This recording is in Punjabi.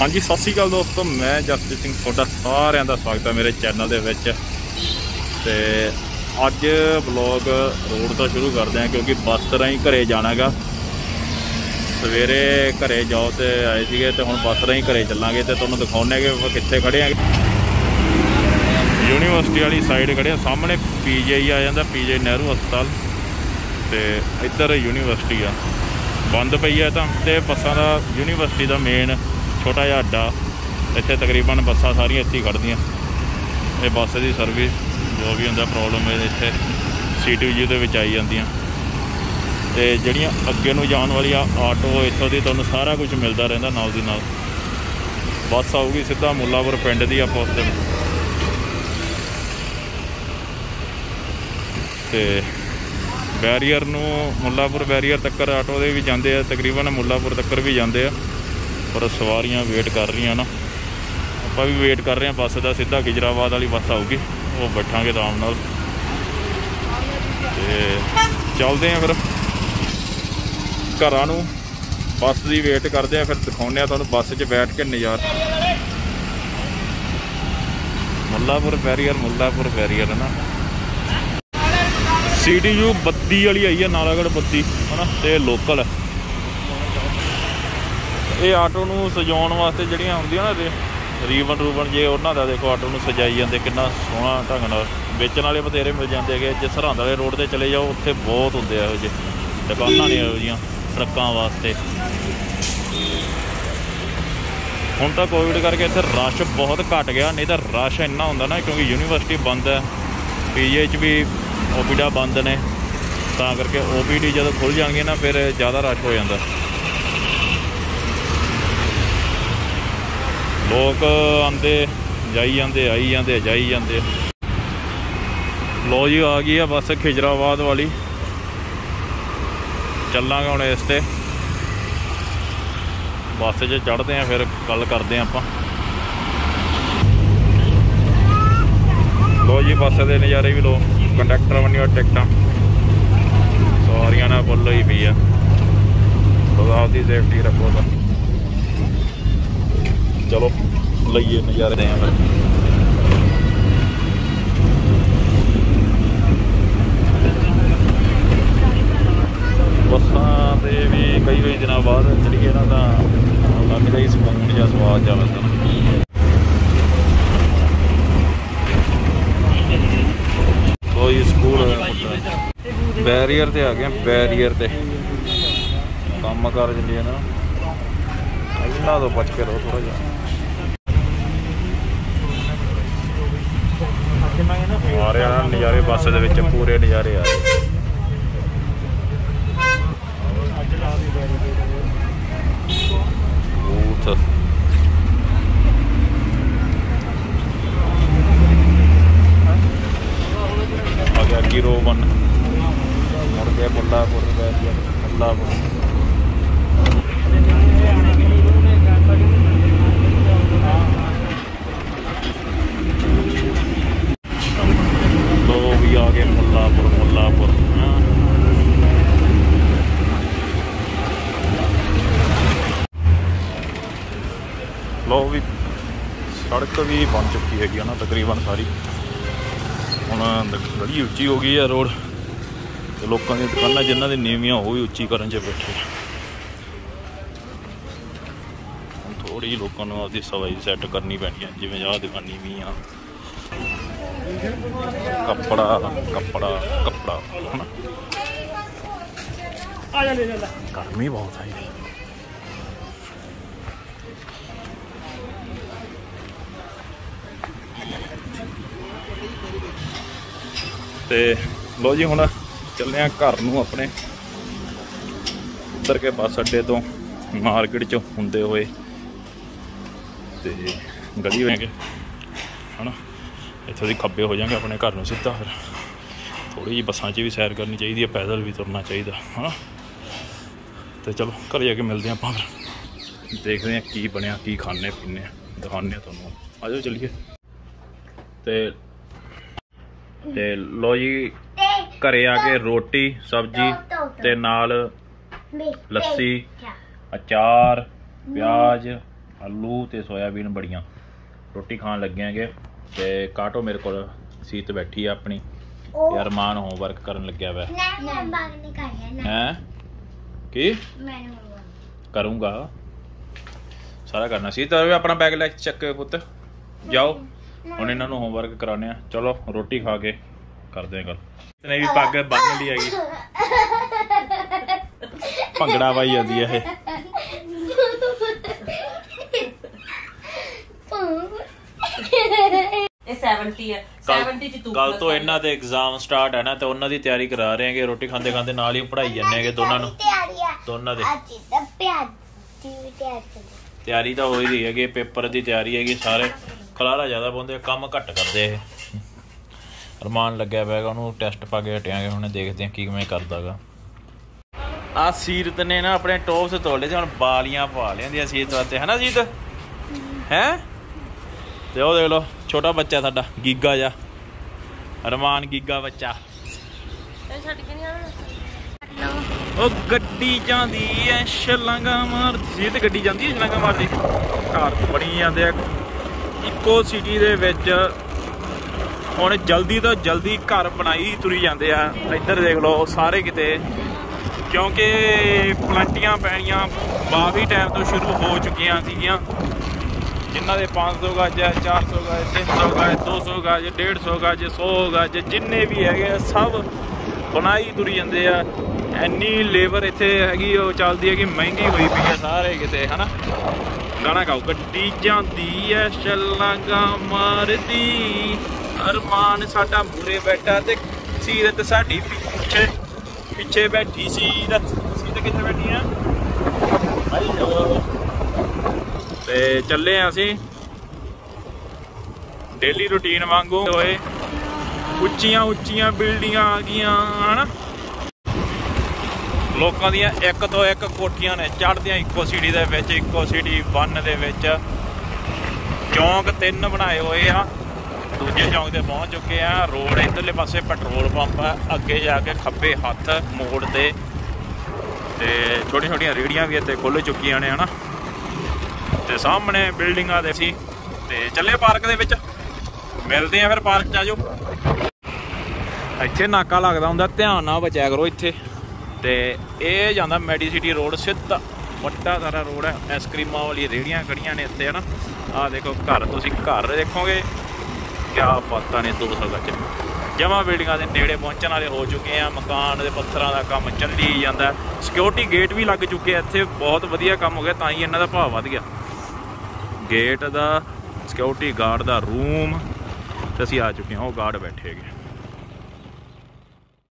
ਹਾਂਜੀ, ਸਤਿ ਸ਼੍ਰੀ ਅਕਾਲ ਦੋਸਤੋ, ਮੈਂ ਜਸਪ੍ਰੀਤ ਸਿੰਘ, ਤੁਹਾਡਾ ਸਾਰਿਆਂ ਦਾ ਸਵਾਗਤ ਹੈ ਮੇਰੇ ਚੈਨਲ ਦੇ ਵਿੱਚ। ਤੇ ਅੱਜ ਵਲੌਗ ਰੋਡ ਤੋਂ ਸ਼ੁਰੂ ਕਰਦੇ ਹਾਂ, ਕਿਉਂਕਿ ਬੱਸ ਰਾਹੀਂ ਘਰੇ ਜਾਣਾਗਾ। ਸਵੇਰੇ ਘਰੇ ਜਾਓ ਤੇ ਆਏ ਸੀਗੇ ਤੇ ਹੁਣ ਬੱਸ ਰਾਹੀਂ ਘਰੇ ਚੱਲਾਂਗੇ ਤੇ ਤੁਹਾਨੂੰ ਦਿਖਾਉਂਦੇ ਕਿ ਆਪਾਂ ਕਿੱਥੇ ਖੜੇ ਆਂ ਯੂਨੀਵਰਸਿਟੀ ਵਾਲੀ ਸਾਈਡ ਖੜੇ ਆ ਸਾਹਮਣੇ ਪੀਜੀਆਈ ਆ ਜਾਂਦਾ ਪੀਜੀਆਈ ਨਹਿਰੂ ਹਸਪਤਾਲ। ਤੇ ਇੱਧਰ ਯੂਨੀਵਰਸਿਟੀ ਆ। ਬੰਦ ਪਈ ਆ ਤਾਂ, ਤੇ ਬੱਸਾਂ ਦਾ ਯੂਨੀਵਰਸਿਟੀ ਦਾ ਮੇਨ ਛੋਟਾ ਜਿਹਾ ਅੱਡਾ, ਇੱਥੇ ਤਕਰੀਬਨ ਬੱਸਾਂ ਸਾਰੀਆਂ ਇੱਥੇ ਹੀ ਖੜ੍ਹਦੀਆਂ। ਇਹ ਬੱਸ ਦੀ ਸਰਵਿਸ ਜੋ ਵੀ ਹੁੰਦਾ ਪ੍ਰੋਬਲਮ ਹੈ ਇੱਥੇ ਸੀਟੀਯੂ ਦੇ ਵਿੱਚ ਆਈ ਜਾਂਦੀਆਂ। ਤੇ ਜਿਹੜੀਆਂ ਅੱਗੇ ਨੂੰ ਜਾਣ ਵਾਲੀਆਂ ਆਟੋ, ਇੱਥੋਂ ਦੀ ਤੁਹਾਨੂੰ ਸਾਰਾ ਕੁਝ ਮਿਲਦਾ ਰਹਿੰਦਾ ਨਾਲ ਦੀ ਨਾਲ। ਬੱਸ ਆਊਗੀ ਸਿੱਧਾ ਮੁੱਲਾਪੁਰ ਪਿੰਡ ਦੀ ਆਪਾਂ ਉਸ ਦੇ ਤੇ ਬੈਰੀਅਰ ਨੂੰ ਮੁੱਲਾਪੁਰ ਬੈਰੀਅਰ ਤੱਕ ਆਟੋ ਦੇ ਵੀ ਜਾਂਦੇ ਆ, ਤਕਰੀਬਨ ਮੁੱਲਾਪੁਰ ਤੱਕ ਵੀ ਜਾਂਦੇ ਆ। ਪਰ ਸਵਾਰੀਆਂ ਵੇਟ ਕਰ ਰਹੀਆਂ ਨਾ। ਆਪਾਂ ਵੀ ਵੇਟ ਕਰ ਰਹੇ ਹਾਂ, ਬੱਸ ਦਾ ਸਿੱਧਾ ਗਿਜਰਾਬਾਦ ਵਾਲੀ ਬੱਸ ਆਊਗੀ। ਉਹ ਬੈਠਾਂਗੇ ਆਰਾਮ ਨਾਲ। ਤੇ ਚੱਲਦੇ ਆ ਫਿਰ। ਘਰਾਂ ਨੂੰ ਬੱਸ ਦੀ ਵੇਟ ਕਰਦੇ ਆ ਫਿਰ ਦਿਖਾਉਂਦੇ ਆ ਤੁਹਾਨੂੰ ਬੱਸ 'ਚ ਬੈਠ ਕੇ ਨਜ਼ਾਰਾ। ਮੁੱਲਾਪੁਰ ਬੈਰੀਅਰ ਮੁੱਲਾਪੁਰ ਬੈਰੀਅਰ ਹੈ ਨਾ। ਸੀਟੀਯੂ 32 ਵਾਲੀ ਆਈ ਹੈ ਨਾਲਾਗੜ 32 ਹਨਾ ਤੇ ਲੋਕਲ ਹੈ। ਇਹ ਆਟੋ ਨੂੰ ਸਜਾਉਣ ਵਾਸਤੇ ਜਿਹੜੀਆਂ ਹੁੰਦੀਆਂ ਨਾ ਤੇ ਰੀਬਨ ਰੂਬਨ ਜੇ ਉਹਨਾਂ ਦਾ ਦੇਖੋ ਆਟੋ ਨੂੰ ਸਜਾਈ ਜਾਂਦੇ, ਕਿੰਨਾ ਸੋਹਣਾ ਢੰਗ ਨਾਲ। ਵੇਚਣ ਵਾਲੇ ਬਥੇਰੇ ਮਿਲ ਜਾਂਦੇ ਹੈਗੇ, ਜੇ ਸਰਹੰਦ ਵਾਲੇ ਰੋਡ ਤੇ ਚਲੇ ਜਾਓ, ਉੱਥੇ ਬਹੁਤ ਹੁੰਦੇ ਆ ਇਹੋ ਜਿਹੇ। ਦੁਕਾਨਾਂ ਨੇ ਇਹੋ ਜਿਹੀਆਂ ਟਰੱਕਾਂ ਵਾਸਤੇ। ਹੁਣ ਤਾਂ ਕੋਵਿਡ ਕਰਕੇ ਇੱਥੇ ਰਸ਼ ਬਹੁਤ ਘਟ ਗਿਆ, ਨਹੀਂ ਤਾਂ ਰਸ਼ ਇੰਨਾ ਹੁੰਦਾ ਨਾ, ਕਿਉਂਕਿ ਯੂਨੀਵਰਸਿਟੀ ਬੰਦ ਹੈ ਪੀਜੀ 'ਚ ਵੀ ਓਪੀਡਾ ਬੰਦ ਨੇ। ਤਾਂ ਕਰਕੇ ਓਪੀਡੀ ਜਦੋਂ ਖੁੱਲ ਜਾਣਗੇ ਨਾ, ਫਿਰ ਜ਼ਿਆਦਾ ਰਸ਼ ਹੋ ਜਾਂਦਾ। ਲੋਕ ਆਂਦੇ ਜਾਈ ਜਾਂਦੇ, ਆਈ ਜਾਂਦੇ, ਜਾਈ ਜਾਂਦੇ। ਲੋ ਜੀ, ਆ ਗਈ ਆ ਬੱਸ ਖਿਜਰਾਬਾਦ ਵਾਲੀ। ਚੱਲਾਂਗੇ ਹੁਣ ਇਸ ਤੇ। ਬੱਸ 'ਚ ਚੜ੍ਹਦੇ ਆ, ਫਿਰ ਗੱਲ ਕਰਦੇ ਆ ਆਪਾਂ। ਲੋ ਜੀ, ਬੱਸ ਦੇ ਨਜ਼ਾਰੇ ਵੀ ਲੋ ਕੰਡਕਟਰ ਬਣੀਆਂ ਟਿਕਟਾਂ। ਸਵਾਰੀਆਂ ਨਾਲ ਫੁੱਲ ਹੋਈ ਪਈ ਆ। ਖੁਦਾ ਆਪਦੀ ਸੇਫਟੀ ਰੱਖੋ ਤਾਂ। ਚਲੋ ਲਈਏ ਨਜ਼ਾਰੇ ਦੇ ਆ ਫਿਰ ਬੱਸਾਂ ਦੇ ਵੀ ਕਈ ਕਈ ਦਿਨਾਂ ਬਾਅਦ ਚੜੀਏ ਨਾ ਤਾਂ ਲੱਗਦਾ ਹੀ ਸਕੂਨ ਜਾਂ ਸਵਾਦ ਜਾਂ ਵਸਦਾ ਕੋਈ ਸਕੂਲ ਬੈਰੀਅਰ ਤੇ ਆ ਗਏ ਬੈਰੀਅਰ ਤੇ ਕੰਮ ਕਰ ਜਾਂਦੇ ਆ ਨਾ ਇਹਨਾਂ ਤੋਂ ਬਚ ਕੇ ਰਹੋ ਥੋੜਾ ਜਿਹਾ ਆ ਰਹੇ ਆ ਨਜ਼ਾਰੇ ਬੱਸ ਦੇ ਵਿੱਚ ਪੂਰੇ ਨਜ਼ਾਰੇ ਆ ਰਹੇ ਬਹੁਤ ਆ ਗਿਆ ਗਿਰੋ ਵਨ ਮੁੜ ਕੇ ਮੁੱਲਾਪੁਰ ਬੈਠ ਮੁੱਲਾਪੁਰ ਲੋ ਵੀ ਆ ਗਏ ਮੁੱਲਾਪੁਰ ਮੁੱਲਾਪੁਰ ਲੋ ਵੀ ਸੜਕ ਵੀ ਬਣ ਚੁੱਕੀ ਹੈਗੀ ਆ ਨਾ ਤਕਰੀਬਨ ਸਾਰੀ। ਹੁਣ ਬੜੀ ਉੱਚੀ ਹੋ ਗਈ ਹੈ ਰੋਡ। ਤੇ ਲੋਕਾਂ ਦੀਆਂ ਦੁਕਾਨਾਂ ਜਿਨ੍ਹਾਂ ਦੀ ਨੀਵੀਆਂ ਉਹ ਵੀ ਉੱਚੀ ਕਰਨ 'ਚ ਬੈਠੇ। ਹੁਣ ਥੋੜੀ ਲੋਕਾਂ ਨੂੰ ਆਪਦੀ ਸਵਾਈ ਸੈੱਟ ਕਰਨੀ ਪੈਣੀ ਹੈ ਜਿਵੇਂ ਆਹ ਦੁਕਾਨੀ ਵੀ ਆ। ਕੱਪੜਾ ਕੱਪੜਾ ਕੱਪੜਾ ਹਨਾ? ਆ ਜਾ ਲੈ ਲੈ। ਗਰਮੀ ਬਹੁਤ ਹੈ ਤੇ ਲੋ ਜੀ ਹੁਣ ਚੱਲੇ ਆ ਘਰ ਨੂੰ ਆਪਣੇ। ਉੱਤਰ ਕੇ ਬੱਸ ਅੱਡੇ ਤੋਂ ਮਾਰਕੀਟ ਚ ਹੁੰਦੇ ਹੋਏ। ਤੇ ਗਲੀ ਹੋਏਗੇ ਹਨਾ? ਇੱਥੋਂ ਦੀ ਖੱਬੇ ਹੋ ਜਾਾਂਗੇ ਆਪਣੇ ਘਰ ਨੂੰ ਸਿੱਧਾ ਫਿਰ। ਥੋੜੀ ਜਿਹੀ ਬੱਸਾਂ 'ਚ ਵੀ ਸੈਰ ਕਰਨੀ ਚਾਹੀਦੀ ਹੈ, ਪੈਦਲ ਵੀ ਤੁਰਨਾ ਚਾਹੀਦਾ, ਹਨਾ? ਤੇ ਚਲੋ, ਘਰ ਜਾ ਕੇ ਮਿਲਦੇ ਹਾਂ ਆਪਾਂ ਫਿਰ। ਦੇਖਦੇ ਹਾਂ ਕੀ ਬਣਿਆ, ਕੀ ਖਾਣੇ ਪੀਣੇ ਆ ਦਿਖਾਉਂਦੇ ਆ ਤੁਹਾਨੂੰ। ਆਜੋ ਚਲੀਏ। ਤੇ ਤੇ ਲੋ ਜੀ ਘਰੇ ਆ ਕੇ ਰੋਟੀ ਸਬਜ਼ੀ ਤੇ ਨਾਲ ਲੱਸੀ ਅਚਾਰ ਪਿਆਜ਼ ਆਲੂ ਤੇ ਸੋਇਆਬੀਨ ਬੜੀਆਂ। ਰੋਟੀ ਖਾਣ ਲੱਗਿਆਂਗੇ ਤੇ ਕਾਟੋ ਮੇਰੇ ਕੋਲ ਸੀਤ ਬੈਠੀ ਆ ਆਪਣੀ। ਤੇ ਅਰਮਾਨ ਹੋਮਵਰਕ ਕਰਨ ਲੱਗਿਆ ਵਾ। ਹੈ? ਕੀ? ਕਰੂੰਗਾ। ਸਾਰਾ ਕਰਨਾ। ਸੀ ਤਾਂ ਆਪਣਾ ਬੈਗ ਲੈ ਚੱਕ ਪੁੱਤ। ਜਾਓ। ਹੁਣ ਇਹਨਾਂ ਨੂੰ ਹੋਮਵਰਕ ਕਰਾਉਣੇ ਆ ਚਲੋ ਰੋਟੀ ਖਾ ਕੇ ਕਰਦੇ ਆ ਗੱਲ। ਇਤਨੇ ਵੀ ਪੱਗ ਬੰਨ ਲਈ ਹੈਗੀ। ਭੰਗੜਾ ਪਾਈ ਜਾਂਦੀ ਹੈ ਇਹ। ਇਹ 70 ਹੈ 70 ਚ ਤੂੰ ਕੱਲ ਤੋਂ। ਇਹਨਾਂ ਦੇ ਐਗਜ਼ਾਮ ਸਟਾਰਟ ਹੈ ਨਾ ਤੇ ਉਹਨਾਂ ਦੀ ਤਿਆਰੀ ਕਰਾ ਰਹੇ ਹੈਗੇ ਰੋਟੀ ਖਾਂਦੇ ਖਾਂਦੇ ਨਾਲ ਹੀ ਪੜਾਈ ਜਾਂਦੇ ਹੈਗੇ ਦੋਨਾਂ ਨੂੰ। ਦੋਨਾਂ ਦੇ। ਅੱਜ ਤਾਂ ਪਿਆਰ ਦੀ ਤਿਆਰੀ ਤਿਆਰੀ ਤਾਂ ਹੋ ਹੀ ਰਹੀ ਹੈਗੀ ਪੇਪਰ ਦੀ ਤਿਆਰੀ ਹੈਗੀ ਸਾਰੇ। ਖਲਾਰਾ ਜ਼ਿਆਦਾ ਪਾਉਂਦੇ ਕੰਮ ਘੱਟ ਕਰਦੇ ਇਹ। ਅਰਮਾਨ ਲੱਗਿਆ ਪਿਆ ਹੈਗਾ ਉਹਨੂੰ ਟੈਸਟ ਪਾ ਕੇ ਹਟਿਆਂਗੇ ਹੁਣ ਦੇਖਦੇ ਹਾਂ ਕੀ ਕਿਵੇਂ ਕਰਦਾਗਾ। ਆ ਸੀਰਤ ਨੇ ਨਾ ਆਪਣੇ ਟੋਪਸ ਤੋਲੇ ਤੇ ਹੁਣ ਬਾਲੀਆਂ ਪਾ ਲਿਆਂਦੀਆਂ ਸੀਰਤ ਵਾਸਤੇ। ਹਨਾ ਸੀਰਤ? ਹੈ? ਤੇ ਉਹ ਦੇਖ ਲਓ ਛੋਟਾ ਬੱਚਾ ਸਾਡਾ ਗੀਗਾ ਜਾ ਅਰਮਾਨ ਗੀਗਾ ਬੱਚਾ। ਇਹ ਛੱਡ ਕੇ ਨਹੀਂ ਆਉਣਾ? ਉਹ ਗੱਡੀ ਜਾਂਦੀ ਐ ਛਲਾਂਗਾ ਮਾਰਦੀ। ਤੇ ਗੱਡੀ ਜਾਂਦੀ ਐ ਛਲਾਂਗਾ ਮਾਰਦੀ। ਘਰ ਬਣੀ ਜਾਂਦੇ ਆ। ਇੱਕੋ ਸਿਟੀ ਦੇ ਵਿੱਚ ਹੁਣ ਜਲਦੀ ਤੋਂ ਜਲਦੀ ਘਰ ਬਣਾਈ ਤੁਰੀ ਜਾਂਦੇ ਆ। ਇੱਧਰ ਦੇਖ ਲਓ ਸਾਰੇ ਕਿਤੇ। ਕਿਉਂਕਿ ਪਲੰਟੀਆਂ ਪੈਣੀਆਂ ਕਾਫੀ ਟਾਈਮ ਤੋਂ ਸ਼ੁਰੂ ਹੋ ਚੁੱਕੀਆਂ ਸੀਗੀਆਂ। ਜਿਨ੍ਹਾਂ ਦੇ 500 ਗਜ ਹੈ 400 ਗਜ 300 ਗਜ 200 ਗਜ 150 ਗਜ 100 ਗਜ, ਜਿੰਨੇ ਵੀ ਹੈਗੇ ਆ, ਸਭ ਬਣਾਈ ਤੁਰੀ ਜਾਂਦੇ ਆ। ਐਨੀ ਲੇਬਰ ਇੱਥੇ ਹੈਗੀ, ਉਹ ਚੱਲਦੀ ਹੈ ਕਿ ਮਹਿੰਗੀ ਹੋਈ ਪਈ ਆ ਸਾਰੇ ਕਿਤੇ, ਹਨਾ? ਗਾਣਾ ਗਾਓ, ਗੱਡੀ ਜਾਂਦੀ ਐ, ਛਲਾਂਗਾ ਮਾਰਦੀ। ਅਰਮਾਨ ਸਾਡਾ ਮੂਰੇ ਬੈਠਾ ਤੇ ਸੀਰਤ ਸਾਡੀ ਪਿੱਛੇ ਪਿੱਛੇ ਬੈਠੀ ਸੀਰਤ। ਸੀਰਤ ਕਿੱਥੇ ਬੈਠੀ ਆ ਤੇ ਚੱਲੇ ਆ ਅਸੀਂ। ਡੇਲੀ ਰੁਟੀਨ ਵਾਂਗੂ ਹੋਏ ਉੱਚੀਆਂ ਉੱਚੀਆਂ ਬਿਲਡਿੰਗਾਂ ਆ ਗਈਆਂ, ਹਨਾ? ਲੋਕਾਂ ਦੀਆਂ ਇੱਕ ਤੋਂ ਇੱਕ ਕੋਠੀਆਂ ਨੇ ਚੜ੍ਹਦੀਆਂ ਇੱਕੋ ਸਿਟੀ ਦੇ ਵਿੱਚ, ਇੱਕੋ ਸਿਟੀ 1 ਦੇ ਵਿੱਚ। ਚੌਂਕ ਤਿੰਨ ਬਣਾਏ ਹੋਏ ਆ। ਦੂਜੇ ਚੌਂਕ ਤੇ ਪਹੁੰਚ ਚੁੱਕੇ ਆ। ਰੋਡ ਇਧਰਲੇ ਪਾਸੇ ਪੈਟਰੋਲ ਪੰਪ ਆ। ਅੱਗੇ ਜਾ ਕੇ ਖੱਬੇ ਹੱਥ ਮੋੜ ਤੇ। ਤੇ ਛੋਟੀਆਂ ਛੋਟੀਆਂ ਰੇੜੀਆਂ ਵੀ ਇੱਥੇ ਖੁੱਲ ਚੁੱਕੀਆਂ ਨੇ, ਹਨਾ? ਤੇ ਸਾਹਮਣੇ ਬਿਲਡਿੰਗਾਂ ਦੇ ਸੀ। ਤੇ ਚੱਲੇ ਪਾਰਕ ਦੇ ਵਿੱਚ। ਮਿਲਦੇ ਆ ਫਿਰ ਪਾਰਕ 'ਚ, ਆਜੋ। ਇੱਥੇ ਨਾਕਾ ਲੱਗਦਾ ਹੁੰਦਾ, ਧਿਆਨ ਨਾਲ ਬਚਿਆ ਕਰੋ ਇੱਥੇ। ਤੇ ਇਹ ਜਾਂਦਾ ਮੈਡੀਸਿਟੀ ਰੋਡ, ਸਿੱਧਾ ਵੱਡਾ ਸਾਰਾ ਰੋਡ ਹੈ। ਆਈਸਕ੍ਰੀਮਾਂ ਵਾਲੀ ਰੇੜੀਆਂ ਖੜੀਆਂ ਨੇ ਇੱਥੇ, ਹਨਾ। ਆਹ ਦੇਖੋ ਘਰ, ਤੁਸੀਂ ਘਰ ਦੇਖੋਗੇ। ਕਿਆ ਬਾਤਾਂ ਨੇ 200 ਗੱਜ ਜਮਾ ਬਿਲਡਿੰਗਾਂ ਦੇ ਨੇੜੇ ਪਹੁੰਚਣ ਵਾਲੇ ਹੋ ਚੁੱਕੇ ਆ। ਮਕਾਨ ਦੇ ਪੱਥਰਾਂ ਦਾ ਕੰਮ ਚੱਲੀ ਜਾਂਦਾ। ਸਿਕਿਉਰਿਟੀ ਗੇਟ ਵੀ ਲੱਗ ਚੁੱਕੇ ਆ ਇੱਥੇ। ਬਹੁਤ ਵਧੀਆ ਕੰਮ ਹੋ ਗਿਆ, ਤਾਂ ਹੀ ਇਹਨਾਂ ਦਾ ਭਾਅ ਵਧ ਗਿਆ। ਗੇਟ ਦਾ ਸਿਕਿਉਰਿਟੀ ਗਾਰਡ ਦਾ ਰੂਮ ਤੇ ਅਸੀਂ ਆ ਚੁੱਕੇ ਹਾਂ। ਉਹ ਗਾਰਡ ਬੈਠੇ ਹੈਗੇ।